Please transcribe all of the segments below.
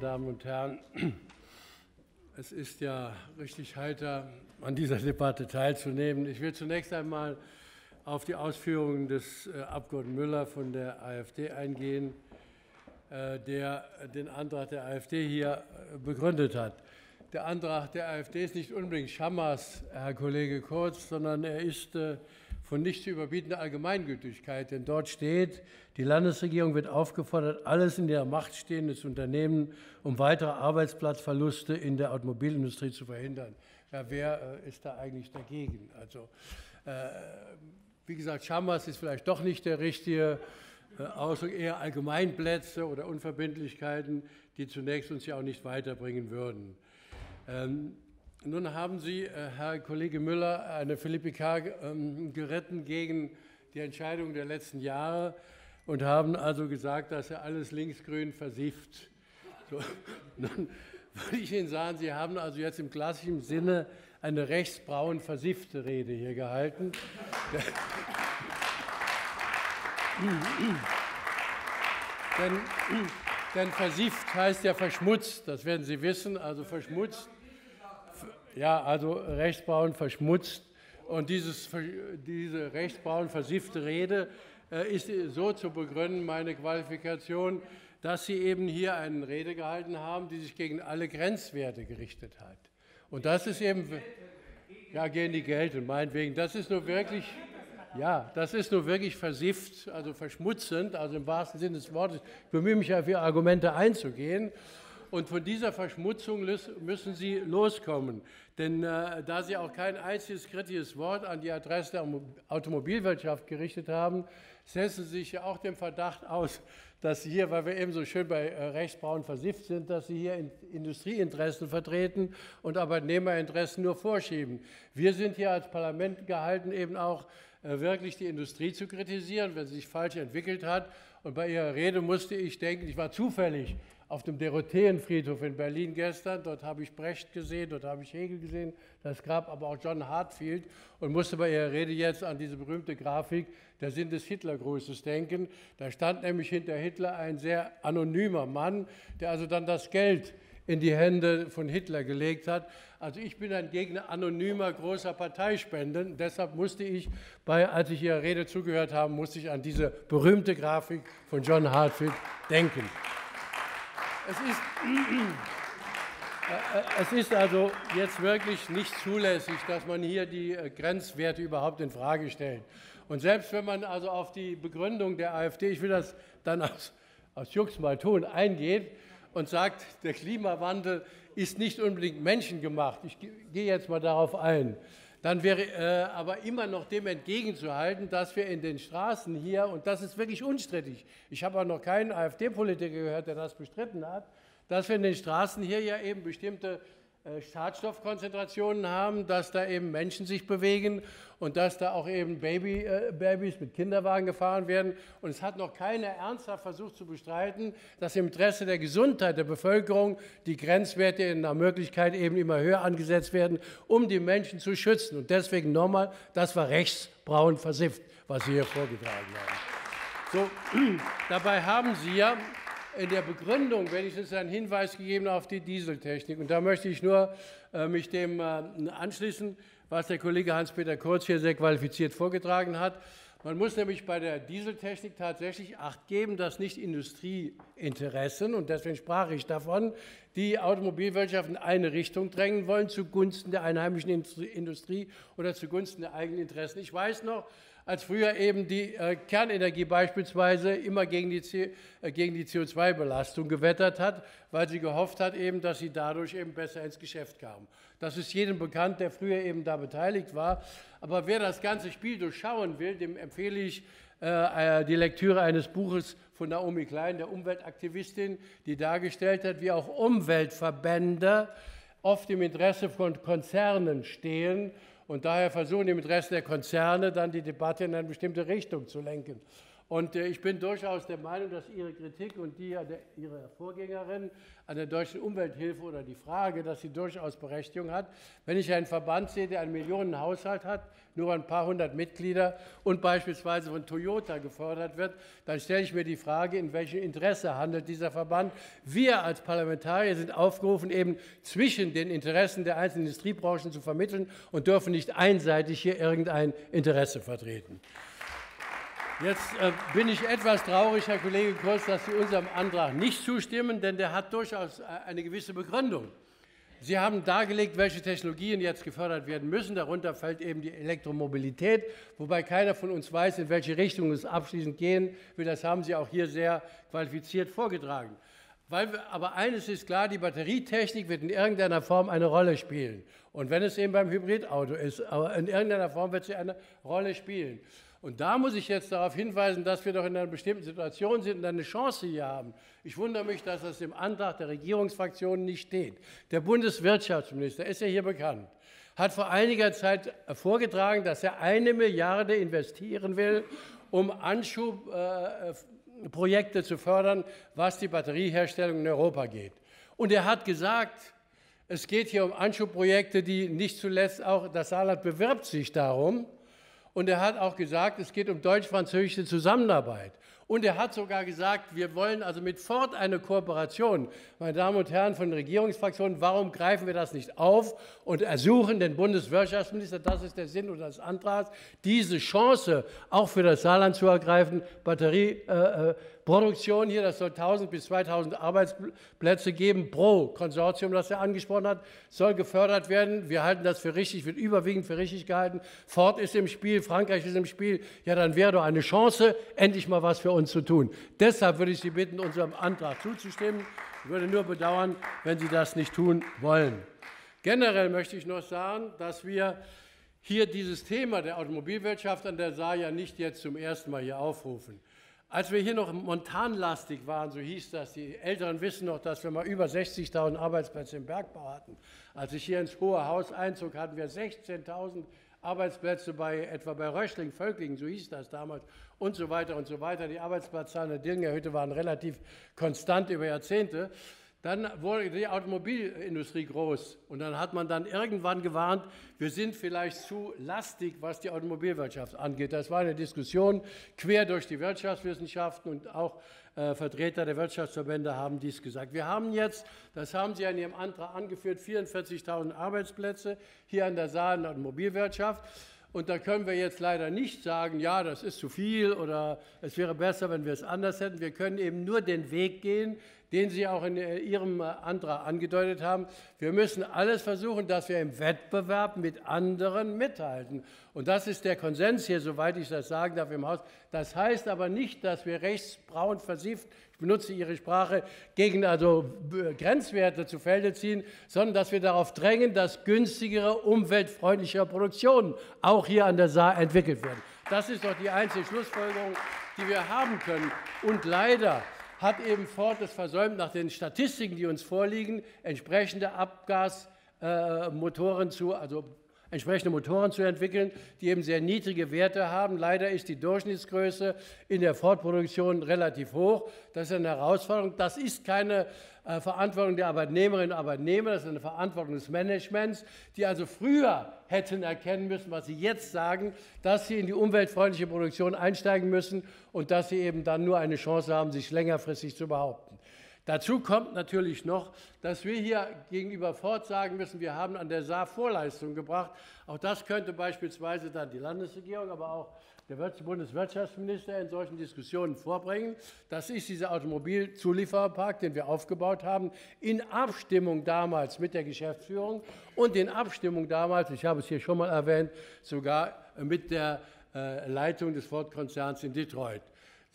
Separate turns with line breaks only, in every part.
Damen und Herren, es ist ja richtig heiter, an dieser Debatte teilzunehmen. Ich will zunächst einmal auf die Ausführungen des äh, Abgeordneten Müller von der AfD eingehen, äh, der den Antrag der AfD hier äh, begründet hat. Der Antrag der AfD ist nicht unbedingt Schammers, Herr Kollege Kurz, sondern er ist von nicht zu überbietender Allgemeingültigkeit. Denn dort steht, die Landesregierung wird aufgefordert, alles in ihrer Macht Stehende zu unternehmen, um weitere Arbeitsplatzverluste in der Automobilindustrie zu verhindern. Ja, wer äh, ist da eigentlich dagegen? Also, äh, wie gesagt, Schamas ist vielleicht doch nicht der richtige äh, Ausdruck, eher Allgemeinplätze oder Unverbindlichkeiten, die zunächst uns ja auch nicht weiterbringen würden. Ähm, nun haben Sie, äh, Herr Kollege Müller, eine Philippi K. Ähm, geritten gegen die Entscheidung der letzten Jahre und haben also gesagt, dass er alles linksgrün versifft. So, nun würde ich Ihnen sagen, Sie haben also jetzt im klassischen Sinne eine rechtsbraun versiffte Rede hier gehalten. denn, denn versifft heißt ja verschmutzt, das werden Sie wissen, also verschmutzt ja, also rechtsbraun verschmutzt. Und dieses, diese rechtsbraun versiffte Rede äh, ist so zu begründen, meine Qualifikation, dass Sie eben hier eine Rede gehalten haben, die sich gegen alle Grenzwerte gerichtet hat. Und das ist eben, ja, gegen die gelten, meinetwegen. Das ist nur wirklich, ja, das ist nur wirklich versifft, also verschmutzend, also im wahrsten Sinne des Wortes. Ich bemühe mich ja, für Argumente einzugehen. Und von dieser Verschmutzung müssen Sie loskommen. Denn äh, da Sie auch kein einziges kritisches Wort an die Adresse der Automobilwirtschaft gerichtet haben, setzen Sie sich ja auch dem Verdacht aus, dass Sie hier, weil wir eben so schön bei äh, Rechtsbraun versifft sind, dass Sie hier in Industrieinteressen vertreten und Arbeitnehmerinteressen nur vorschieben. Wir sind hier als Parlament gehalten, eben auch äh, wirklich die Industrie zu kritisieren, wenn sie sich falsch entwickelt hat. Und bei Ihrer Rede musste ich denken, ich war zufällig auf dem Dorotheenfriedhof in Berlin gestern. Dort habe ich Brecht gesehen, dort habe ich Hegel gesehen, das Grab aber auch John Hartfield und musste bei Ihrer Rede jetzt an diese berühmte Grafik der Sinn des Hitlergrußes denken. Da stand nämlich hinter Hitler ein sehr anonymer Mann, der also dann das Geld in die Hände von Hitler gelegt hat. Also ich bin ein Gegner anonymer großer Parteispenden. Deshalb musste ich, bei, als ich Ihrer Rede zugehört habe, musste ich an diese berühmte Grafik von John Hartfield denken. Es ist, äh, äh, es ist also jetzt wirklich nicht zulässig, dass man hier die äh, Grenzwerte überhaupt in Frage stellt. Und selbst wenn man also auf die Begründung der AfD, ich will das dann aus, aus Jux mal tun, eingeht und sagt, der Klimawandel ist nicht unbedingt menschengemacht. Ich gehe jetzt mal darauf ein dann wäre äh, aber immer noch dem entgegenzuhalten, dass wir in den Straßen hier, und das ist wirklich unstrittig, ich habe auch noch keinen AfD-Politiker gehört, der das bestritten hat, dass wir in den Straßen hier ja eben bestimmte Schadstoffkonzentrationen haben, dass da eben Menschen sich bewegen und dass da auch eben Baby, äh, Babys mit Kinderwagen gefahren werden. Und es hat noch keiner ernsthaft versucht zu bestreiten, dass im Interesse der Gesundheit der Bevölkerung die Grenzwerte in der Möglichkeit eben immer höher angesetzt werden, um die Menschen zu schützen. Und deswegen nochmal, das war rechtsbraun versifft, was Sie hier vorgetragen haben. So, dabei haben Sie ja in der Begründung wenigstens einen Hinweis gegeben auf die Dieseltechnik. Und da möchte ich nur äh, mich dem äh, anschließen, was der Kollege Hans-Peter Kurz hier sehr qualifiziert vorgetragen hat. Man muss nämlich bei der Dieseltechnik tatsächlich Acht geben, dass nicht Industrieinteressen, und deswegen sprach ich davon, die Automobilwirtschaft in eine Richtung drängen wollen, zugunsten der einheimischen Industrie oder zugunsten der eigenen Interessen. Ich weiß noch, als früher eben die äh, Kernenergie beispielsweise immer gegen die, äh, gegen die CO2-Belastung gewettert hat, weil sie gehofft hat, eben, dass sie dadurch eben besser ins Geschäft kam. Das ist jedem bekannt, der früher eben da beteiligt war. Aber wer das ganze Spiel durchschauen will, dem empfehle ich äh, äh die Lektüre eines Buches von Naomi Klein, der Umweltaktivistin, die dargestellt hat, wie auch Umweltverbände oft im Interesse von Konzernen stehen und daher versuchen im Interesse der Konzerne dann die Debatte in eine bestimmte Richtung zu lenken. Und äh, ich bin durchaus der Meinung, dass Ihre Kritik und die Ihrer Vorgängerin an der deutschen Umwelthilfe oder die Frage, dass sie durchaus Berechtigung hat. Wenn ich einen Verband sehe, der einen Millionenhaushalt hat, nur ein paar hundert Mitglieder und beispielsweise von Toyota gefördert wird, dann stelle ich mir die Frage, in welchem Interesse handelt dieser Verband. Wir als Parlamentarier sind aufgerufen, eben zwischen den Interessen der einzelnen Industriebranchen zu vermitteln und dürfen nicht einseitig hier irgendein Interesse vertreten. Jetzt äh, bin ich etwas traurig, Herr Kollege Kurz, dass Sie unserem Antrag nicht zustimmen, denn der hat durchaus äh, eine gewisse Begründung. Sie haben dargelegt, welche Technologien jetzt gefördert werden müssen. Darunter fällt eben die Elektromobilität, wobei keiner von uns weiß, in welche Richtung es abschließend gehen will. Das haben Sie auch hier sehr qualifiziert vorgetragen. Weil, aber eines ist klar, die Batterietechnik wird in irgendeiner Form eine Rolle spielen. Und wenn es eben beim Hybridauto ist, aber in irgendeiner Form wird sie eine Rolle spielen. Und da muss ich jetzt darauf hinweisen, dass wir doch in einer bestimmten Situation sind und eine Chance hier haben. Ich wundere mich, dass das im Antrag der Regierungsfraktionen nicht steht. Der Bundeswirtschaftsminister ist ja hier bekannt, hat vor einiger Zeit vorgetragen, dass er eine Milliarde investieren will, um Anschubprojekte zu fördern, was die Batterieherstellung in Europa geht. Und er hat gesagt, es geht hier um Anschubprojekte, die nicht zuletzt auch das Saarland bewirbt sich darum, und er hat auch gesagt, es geht um deutsch-französische Zusammenarbeit. Und er hat sogar gesagt, wir wollen also mit Ford eine Kooperation. Meine Damen und Herren von Regierungsfraktionen, warum greifen wir das nicht auf und ersuchen den Bundeswirtschaftsminister, das ist der Sinn unseres Antrags, diese Chance auch für das Saarland zu ergreifen, Batterie, äh, äh Produktion hier, das soll 1000 bis 2000 Arbeitsplätze geben pro Konsortium, das er angesprochen hat, soll gefördert werden. Wir halten das für richtig, wird überwiegend für richtig gehalten. Ford ist im Spiel, Frankreich ist im Spiel. Ja, dann wäre doch eine Chance, endlich mal was für uns zu tun. Deshalb würde ich Sie bitten, unserem Antrag zuzustimmen. Ich würde nur bedauern, wenn Sie das nicht tun wollen. Generell möchte ich noch sagen, dass wir hier dieses Thema der Automobilwirtschaft an der Saar ja nicht jetzt zum ersten Mal hier aufrufen. Als wir hier noch montanlastig waren, so hieß das, die Älteren wissen noch, dass wir mal über 60.000 Arbeitsplätze im Bergbau hatten. Als ich hier ins Hohe Haus einzog, hatten wir 16.000 Arbeitsplätze bei etwa bei Röschling, Völklingen, so hieß das damals, und so weiter und so weiter. Die Arbeitsplatzzahlen der Dillinger Hütte waren relativ konstant über Jahrzehnte. Dann wurde die Automobilindustrie groß und dann hat man dann irgendwann gewarnt, wir sind vielleicht zu lastig, was die Automobilwirtschaft angeht. Das war eine Diskussion quer durch die Wirtschaftswissenschaften und auch äh, Vertreter der Wirtschaftsverbände haben dies gesagt. Wir haben jetzt, das haben Sie in Ihrem Antrag angeführt, 44.000 Arbeitsplätze hier an der Saar in der Automobilwirtschaft. Und da können wir jetzt leider nicht sagen, ja, das ist zu viel oder es wäre besser, wenn wir es anders hätten. Wir können eben nur den Weg gehen, den Sie auch in äh, Ihrem äh, Antrag angedeutet haben. Wir müssen alles versuchen, dass wir im Wettbewerb mit anderen mithalten. Und das ist der Konsens hier, soweit ich das sagen darf im Haus. Das heißt aber nicht, dass wir rechtsbraun versifft, ich benutze Ihre Sprache, gegen also Grenzwerte zu Felde ziehen, sondern dass wir darauf drängen, dass günstigere, umweltfreundlichere Produktionen auch hier an der Saar entwickelt werden. Das ist doch die einzige Schlussfolgerung, die wir haben können. Und leider hat eben Ford es versäumt, nach den Statistiken, die uns vorliegen, entsprechende Abgasmotoren zu, also entsprechende Motoren zu entwickeln, die eben sehr niedrige Werte haben. Leider ist die Durchschnittsgröße in der Ford-Produktion relativ hoch. Das ist eine Herausforderung. Das ist keine äh, Verantwortung der Arbeitnehmerinnen und Arbeitnehmer, das ist eine Verantwortung des Managements, die also früher hätten erkennen müssen, was sie jetzt sagen, dass sie in die umweltfreundliche Produktion einsteigen müssen und dass sie eben dann nur eine Chance haben, sich längerfristig zu behaupten. Dazu kommt natürlich noch, dass wir hier gegenüber Ford sagen müssen, wir haben an der Saar Vorleistungen gebracht. Auch das könnte beispielsweise dann die Landesregierung, aber auch der Bundeswirtschaftsminister in solchen Diskussionen vorbringen. Das ist dieser Automobilzuliefererpark, den wir aufgebaut haben, in Abstimmung damals mit der Geschäftsführung und in Abstimmung damals, ich habe es hier schon mal erwähnt, sogar mit der äh, Leitung des Ford-Konzerns in Detroit.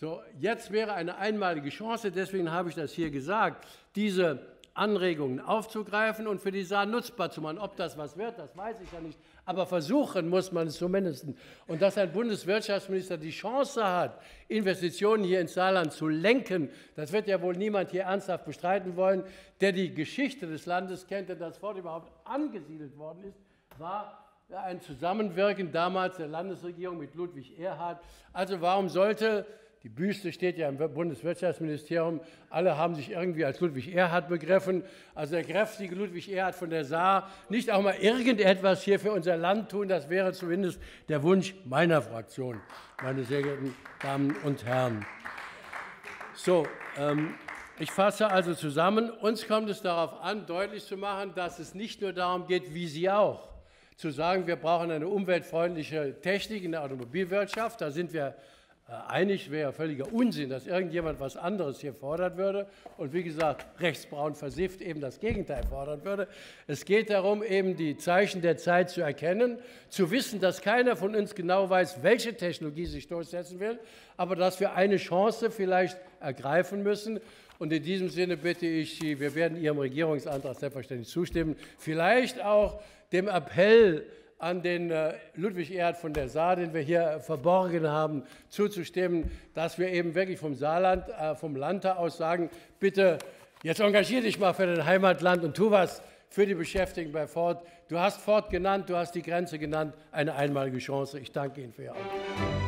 So, jetzt wäre eine einmalige Chance, deswegen habe ich das hier gesagt, diese Anregungen aufzugreifen und für die Saar nutzbar zu machen. Ob das was wird, das weiß ich ja nicht. Aber versuchen muss man es zumindest. Und dass ein Bundeswirtschaftsminister die Chance hat, Investitionen hier ins Saarland zu lenken, das wird ja wohl niemand hier ernsthaft bestreiten wollen, der die Geschichte des Landes kennt, der das Wort überhaupt angesiedelt worden ist, war ein Zusammenwirken damals der Landesregierung mit Ludwig Erhard. Also warum sollte Die Büste steht ja im Bundeswirtschaftsministerium. Alle haben sich irgendwie als Ludwig Erhard begriffen. Also der kräftige Ludwig Erhard von der Saar, nicht auch mal irgendetwas hier für unser Land tun, das wäre zumindest der Wunsch meiner Fraktion, meine sehr geehrten Damen und Herren. So, ähm, ich fasse also zusammen. Uns kommt es darauf an, deutlich zu machen, dass es nicht nur darum geht, wie Sie auch, zu sagen, wir brauchen eine umweltfreundliche Technik in der Automobilwirtschaft. Da sind wir einig wäre völliger Unsinn, dass irgendjemand was anderes hier fordern würde und wie gesagt, rechtsbraun versifft eben das Gegenteil fordern würde. Es geht darum, eben die Zeichen der Zeit zu erkennen, zu wissen, dass keiner von uns genau weiß, welche Technologie sich durchsetzen will, aber dass wir eine Chance vielleicht ergreifen müssen. Und in diesem Sinne bitte ich Sie, wir werden Ihrem Regierungsantrag selbstverständlich zustimmen, vielleicht auch dem Appell, an den äh, Ludwig Erhard von der Saar, den wir hier verborgen haben, zuzustimmen, dass wir eben wirklich vom Saarland, äh, vom Landtag aus sagen, bitte, jetzt engagier dich mal für dein Heimatland und tu was für die Beschäftigten bei Ford. Du hast Ford genannt, du hast die Grenze genannt, eine einmalige Chance. Ich danke Ihnen für Ihr Aufmerksamkeit.